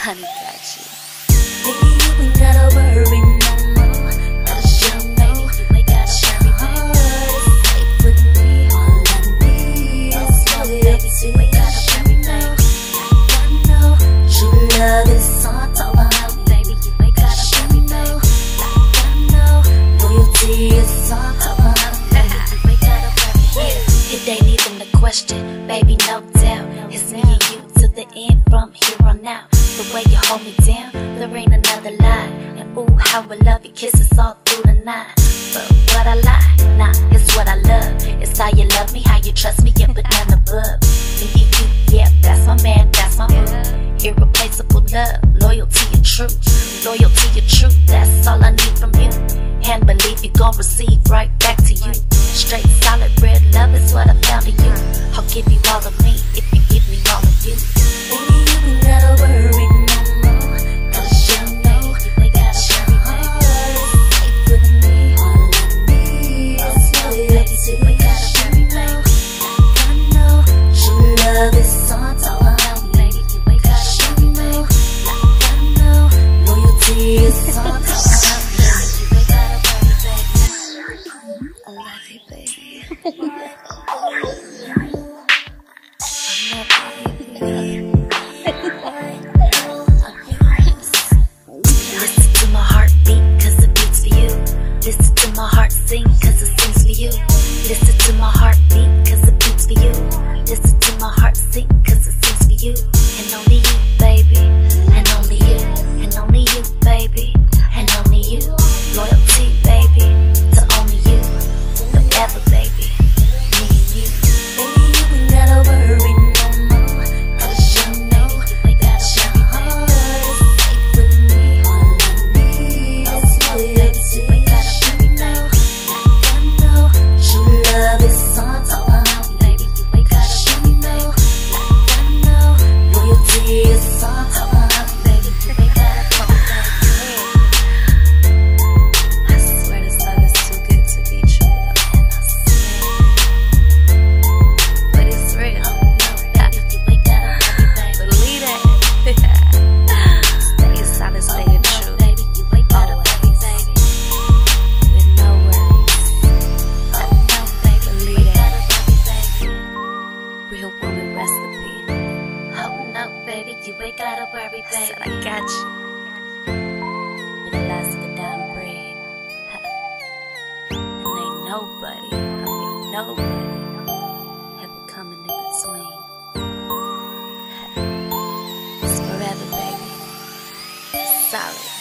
Honey got you. I need even a question, baby, no doubt. It's me and you to the end from here on out. The way you hold me down, there ain't another lie. And ooh, how I love you, kisses all through the night. But what I like, nah, it's what I love. It's how you love me, how you trust me, yeah, but none above. And you, yeah, that's my man, that's my boo. Irreplaceable love, loyalty and truth. Loyalty and truth, that's all I need from you. And believe you gon' receive right back I love you, baby. Listen to my it beats for you. Listen to my heart sing, it sings for you. Listen to my heartbeat, cause it beats for you. Listen to my heart sing, cause it sings for you. You ain't gotta worry, I said. I got you. With the last of the diamond braid. And ain't nobody, I mean nobody, ever coming in between. It's forever, baby. Solid.